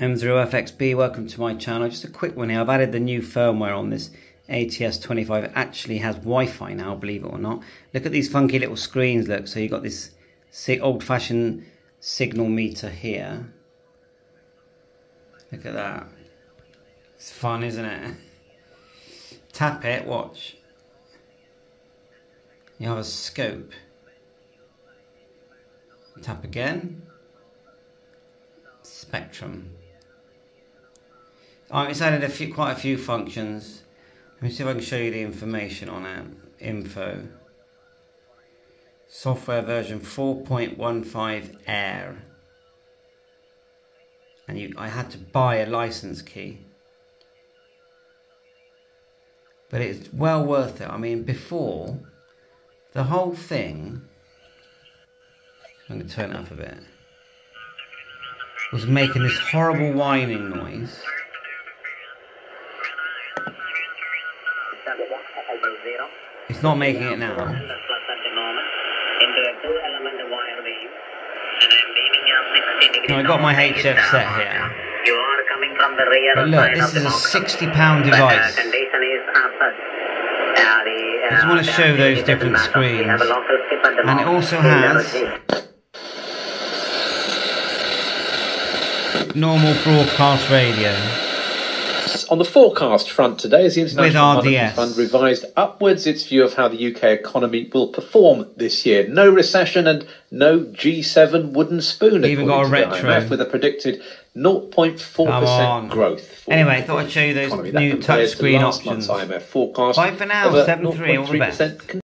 M0FXB, welcome to my channel. Just a quick one here. I've added the new firmware on this ATS25. It actually has Wi-Fi now, believe it or not. Look at these funky little screens, look. So you've got this old-fashioned signal meter here. Look at that. It's fun, isn't it? Tap it, watch. You have a scope. Tap again. Spectrum. Alright, it's added a few, quite a few functions. Let me see if I can show you the information on it. Info. Software version 4.15 Air. And you, I had to buy a license key. But it's well worth it. I mean, before, the whole thing... I'm going to turn it up a bit. Was making this horrible whining noise. It's not making it now. Now I got my HF set here. But look, this is a 60 pound device. I just want to show those different screens. And it also has normal broadcast radio on the forecast front today, as the International Monetary Fund revised upwards its view of how the UK economy will perform this year. No recession and no G7 wooden spoon. Even got a retro IMF, with a predicted 0.4% growth. Anyway, I thought I'd show you those new touchscreen options. IMF forecast Bye for now. Seven three. All the best.